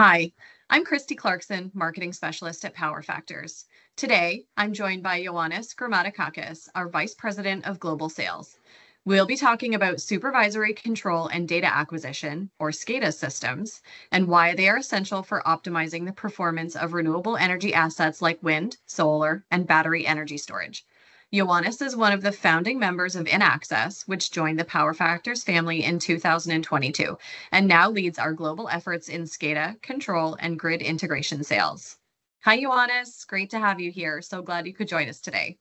Hi, I'm Christie Clarkson, Marketing Specialist at Power Factors. Today, I'm joined by Ioannis Grammatikakis, our Vice President of Global Sales. We'll be talking about supervisory control and data acquisition, or SCADA systems, and why they are essential for optimizing the performance of renewable energy assets like wind, solar, and battery energy storage. Ioannis is one of the founding members of InAccess, which joined the Power Factors family in 2022, and now leads our global efforts in SCADA, control, and grid integration sales. Hi, Ioannis. Great to have you here. So glad you could join us today.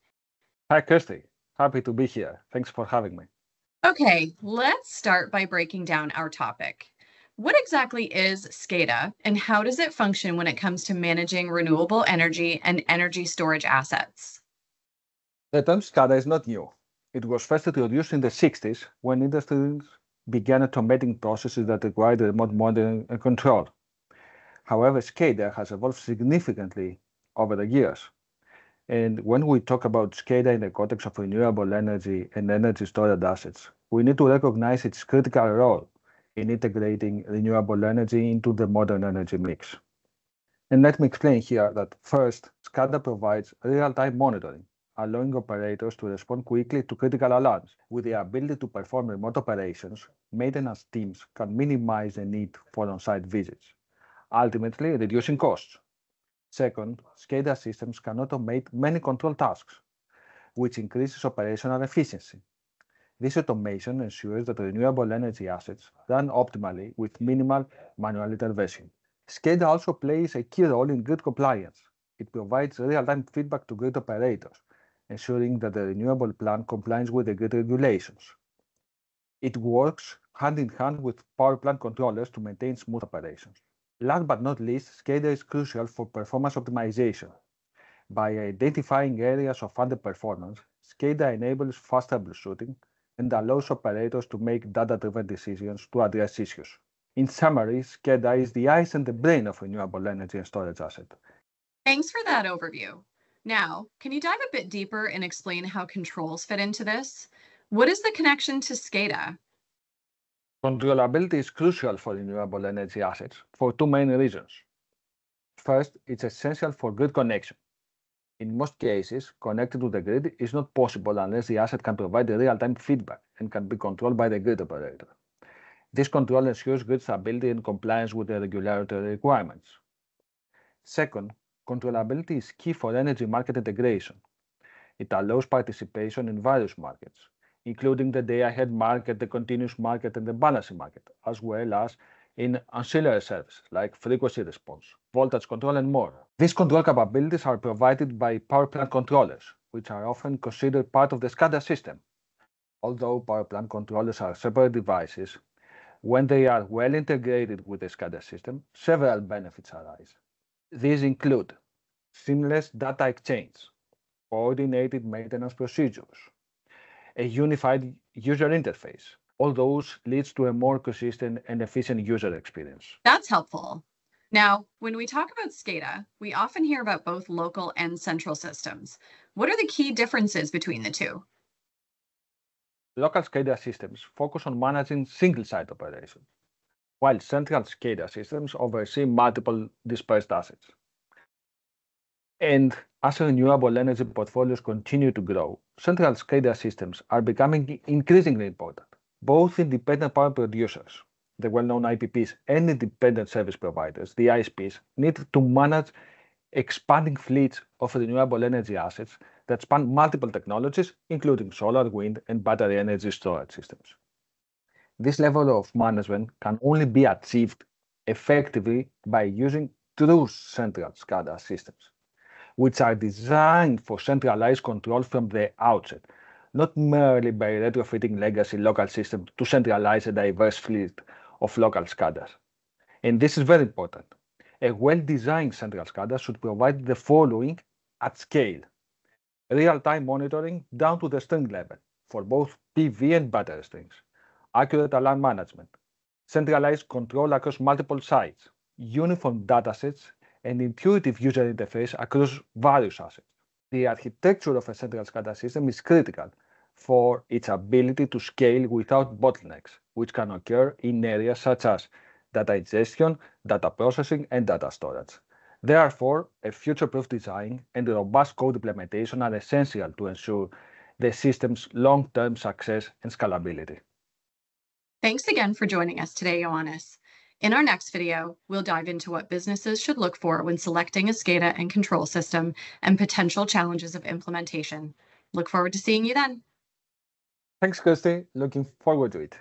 Hi, Kirsty. Happy to be here. Thanks for having me. Okay, let's start by breaking down our topic. What exactly is SCADA and how does it function when it comes to managing renewable energy and energy storage assets? The term SCADA is not new. It was first introduced in the 60s when industries began automating processes that required remote monitoring and control. However, SCADA has evolved significantly over the years. And when we talk about SCADA in the context of renewable energy and energy storage assets, we need to recognize its critical role in integrating renewable energy into the modern energy mix. And let me explain here that first, SCADA provides real-time monitoring allowing operators to respond quickly to critical alarms. With the ability to perform remote operations, maintenance teams can minimize the need for on-site visits, ultimately reducing costs. Second, SCADA systems can automate many control tasks, which increases operational efficiency. This automation ensures that renewable energy assets run optimally with minimal manual intervention. SCADA also plays a key role in grid compliance. It provides real-time feedback to grid operators, ensuring that the renewable plant complies with the grid regulations. It works hand in hand with power plant controllers to maintain smooth operations. Last but not least, SCADA is crucial for performance optimization. By identifying areas of underperformance, SCADA enables fast troubleshooting and allows operators to make data-driven decisions to address issues. In summary, SCADA is the eyes and the brain of renewable energy and storage asset. Thanks for that overview. Now, can you dive a bit deeper and explain how controls fit into this? What is the connection to SCADA? Controllability is crucial for renewable energy assets for two main reasons. First, it's essential for grid connection. In most cases, connecting to the grid is not possible unless the asset can provide real-time feedback and can be controlled by the grid operator. This control ensures grid stability and compliance with the regulatory requirements. Second, Controllability is key for energy market integration. It allows participation in various markets, including the day-ahead market, the continuous market, and the balancing market, as well as in ancillary services like frequency response, voltage control, and more. These control capabilities are provided by power plant controllers, which are often considered part of the SCADA system. Although power plant controllers are separate devices, when they are well integrated with the SCADA system, several benefits arise. These include seamless data exchange, coordinated maintenance procedures, a unified user interface. All those leads to a more consistent and efficient user experience. That's helpful. Now, when we talk about SCADA, we often hear about both local and central systems. What are the key differences between the two? Local SCADA systems focus on managing single-site operations, while central SCADA systems oversee multiple dispersed assets. And as renewable energy portfolios continue to grow, central SCADA systems are becoming increasingly important. Both independent power producers, the well-known IPPs, and independent service providers, the ISPs, need to manage expanding fleets of renewable energy assets that span multiple technologies, including solar, wind, and battery energy storage systems. This level of management can only be achieved effectively by using true central SCADA systems, which are designed for centralized control from the outset, not merely by retrofitting legacy local systems to centralize a diverse fleet of local SCADAs. And this is very important. A well-designed central SCADA should provide the following at scale. Real-time monitoring down to the string level for both PV and battery strings accurate alarm management, centralized control across multiple sites, uniform datasets, and intuitive user interface across various assets. The architecture of a central SCADA system is critical for its ability to scale without bottlenecks, which can occur in areas such as data ingestion, data processing, and data storage. Therefore, a future-proof design and robust code implementation are essential to ensure the system's long-term success and scalability. Thanks again for joining us today, Ioannis. In our next video, we'll dive into what businesses should look for when selecting a SCADA and control system and potential challenges of implementation. Look forward to seeing you then. Thanks, Kirsty. Looking forward to it.